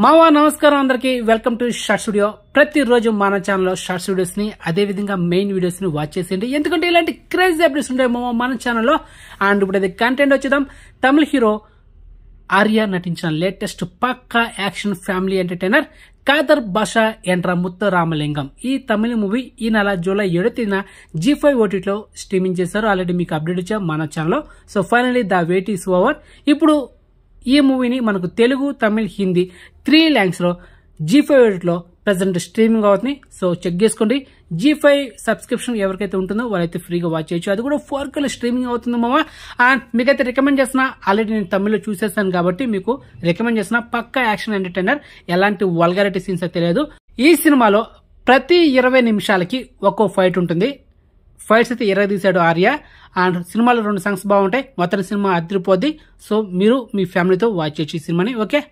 మావా నమస్కారం అందరికి. Welcome to short studio. ప్రతిరోజు మన ఛానల్లో షార్ట్ స్టూడియోస్ని అదే విధంగా మెయిన్ వీడియోస్ని వాచ్ చేసేయండి. ఎందుకంటే ఇలాంటి క్రేజీ అప్డేట్స్ ఉంటాయి మావా మన ఛానల్లో అండ్ ఇప్పుడు అది కంటెంట్ వచ్చేద్దాం. తమిళ హీరో ఆర్య నటించిన లేటెస్ట్ పక్కా action family entertainer Kadar Basha Endra Mutha Ramalingam. ఈ తమిళ మూవీ ఈ నెల జూలై ఏడో తేదీన జీ ఫైవ్ ఓటీలో స్ట్రీమింగ్ చేశారు. ఆల్రెడీ మీకు అప్డేట్ ఇచ్చాం మన ఛానల్లో so finally the wait is over ఇప్పుడు ఈ మూవీని మనకు తెలుగు తమిళ్ హిందీ త్రీ లాంగ్వేజ్లో జీ ఫైవ్లో ప్రజెంట్ స్ట్రీమింగ్ అవుతుంది సో చెక్ చేసుకోండి. జీ ఫైవ్ సబ్స్క్రిప్షన్ ఎవరికైతే ఉంటుందో వాళ్ళైతే ఫ్రీగా వాచ్ చేయొచ్చు. అది కూడా ఫోర్ కల్ స్ట్రీమింగ్ అవుతుంది మామ. అండ్ మీకైతే రికమెండ్ చేసిన ఆల్రెడీ నేను తమిళ్ళో చూసేసాను కాబట్టి మీకు రికమెండ్ చేసిన పక్కా యాక్షన్ ఎంటర్టైనర్ ఎలాంటి వల్గారిటీ సీన్స్ అయితే తెలియదు ఈ సినిమాలో ప్రతి ఇరవై నిమిషాలకి ఒక్కో ఫైట్ ఉంటుంది. ఫైట్స్ అయితే ఇరవై తీశాడు ఆర్య. అండ్ సినిమాలో రెండు సాంగ్స్ బాగుంటాయి. మొత్తం సినిమా అదిరిపోద్ది. సో మీరు మీ ఫ్యామిలీతో వాచ్ చేయొచ్చు ఈ సినిమాని ఓకే?